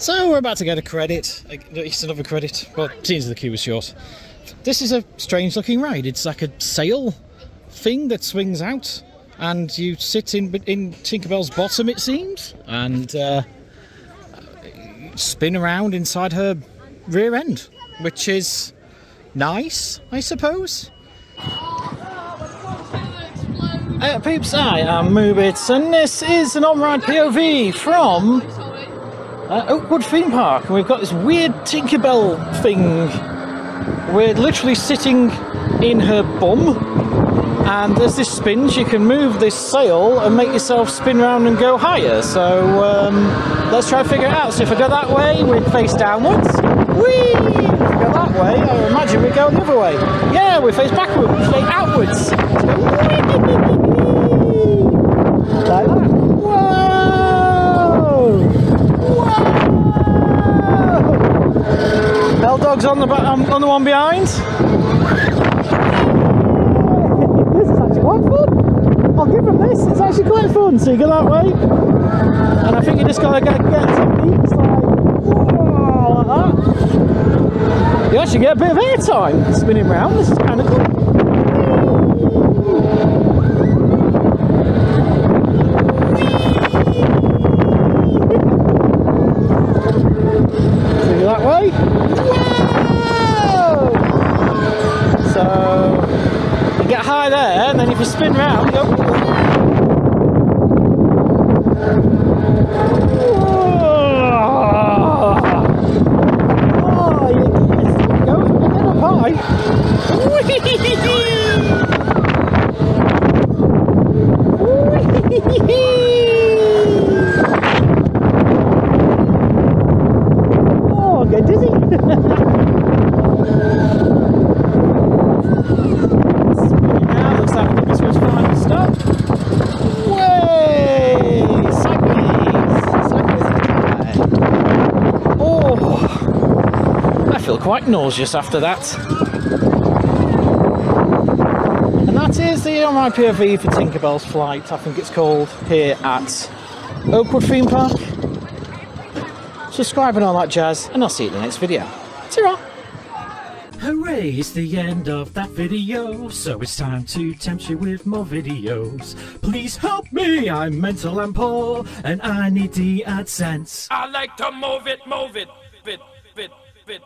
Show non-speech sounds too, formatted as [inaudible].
So we're about to get a credit. It's another credit. Well, seems the queue was short. This is a strange looking ride. It's like a sail thing that swings out, and you sit in in Tinkerbell's bottom, it seems, and uh, spin around inside her rear end, which is nice, I suppose. Uh, peeps, I am Moobits, and this is an on-ride POV from uh, Oakwood Theme Park, and we've got this weird Tinkerbell thing. We're literally sitting in her bum, and there's this spin. You can move this sail and make yourself spin around and go higher. So um, let's try and figure it out. So if I go that way, we'd face downwards. Whee! If we go that way, I imagine we go the other way. Yeah, we face backwards, we face outwards. Like that. Whoa! Whoa! Bell dog's on the on, um, on the one behind. [laughs] this is actually quite fun. I'll give them this. It's actually quite fun. So you go that way, and I think you just gotta get get techniques like whoa, like that. You actually get a bit of airtime spinning around. This is kind of cool. See that way? Whoa! So high there, eh? and then if you spin round, you go. Oh, you get go again up high. Oh, get dizzy. Spinning now, looks like this was final stop. Way! Sideways! Sideways in the sky. Oh! I feel quite nauseous after that. And that is the on my POV for Tinkerbell's Flight, I think it's called, here at Oakwood Theme Park. Subscribe and all that jazz, and I'll see you in the next video. ta Hooray, it's the end of that video, so it's time to tempt you with more videos. Please help me, I'm mental and poor, and I need the AdSense. I like to move it, move it, bit, bit, bit.